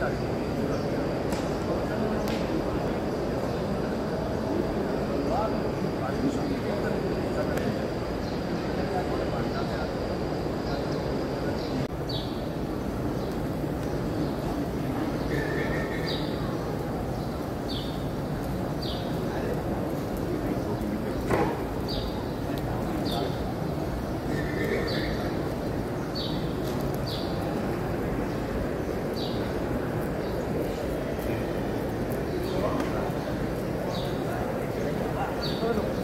tarde. Bueno.